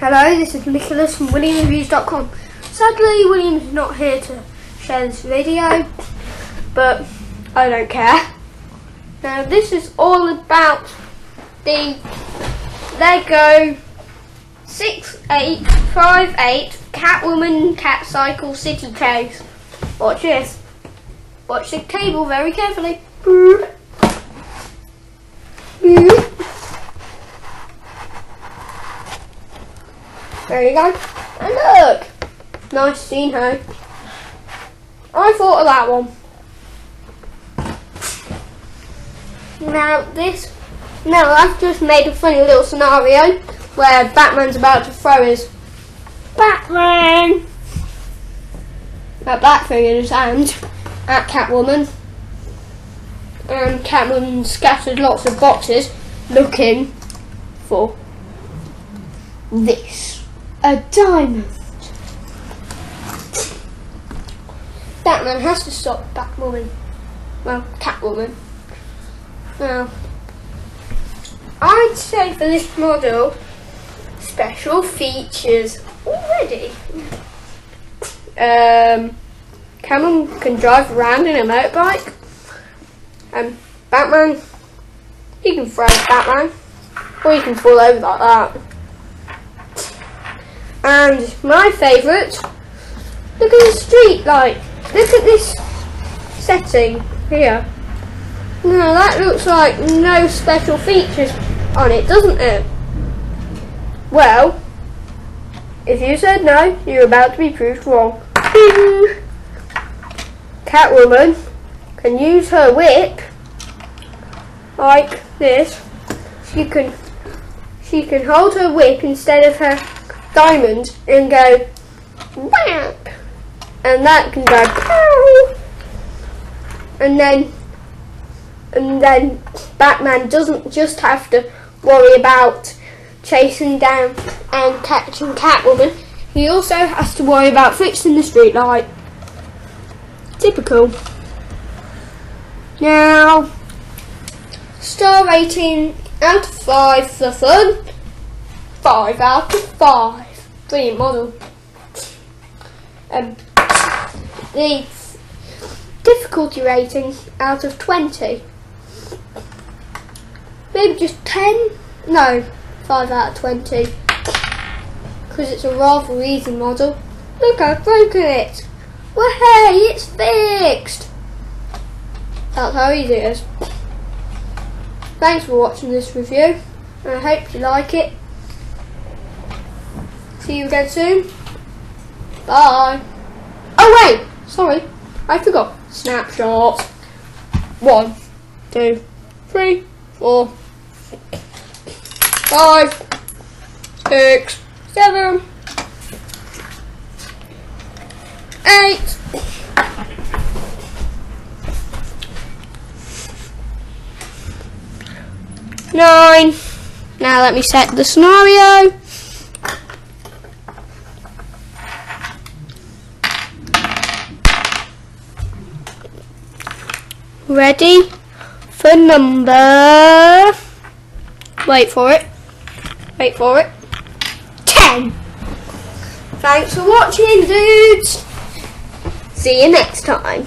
Hello, this is Nicholas from WilliamReviews.com. Sadly, William's not here to share this video, but I don't care. Now, this is all about the Lego 6858 Catwoman Cat Cycle City Chase. Watch this. Watch the cable very carefully. Boop. Boop. There you go. And look! Nice scene, hey? I thought of that one. Now this, now I've just made a funny little scenario where Batman's about to throw his Batman that black thing in his hand at Catwoman, and Catwoman scattered lots of boxes looking for this a diamond. Batman has to stop Batwoman. Well, Catwoman. Now, I'd say for this model, special features already. Um, Catwoman can drive around in a motorbike. And Batman, he can throw Batman, or he can fall over like that. And my favourite, look at the street light. Look at this setting here. No, that looks like no special features on it, doesn't it? Well, if you said no, you're about to be proved wrong. Catwoman can use her whip like this. She can she can hold her whip instead of her diamond and go whap, and that can go pow, and then and then Batman doesn't just have to worry about chasing down and catching Catwoman. He also has to worry about fixing the streetlight. Typical. Now, star rating out of five for fun. 5 out of 5. Brilliant model. Um, the difficulty rating out of 20. Maybe just 10? No, 5 out of 20. Because it's a rather easy model. Look, I've broken it. Hey, it's fixed. That's how easy it is. Thanks for watching this review. and I hope you like it. See you again soon. Bye. Oh wait, sorry, I forgot. Snapshot. One, two, three, four, five, six, seven, eight. Nine. Now let me set the scenario. Ready for number. Wait for it. Wait for it. 10. Thanks for watching, dudes. See you next time.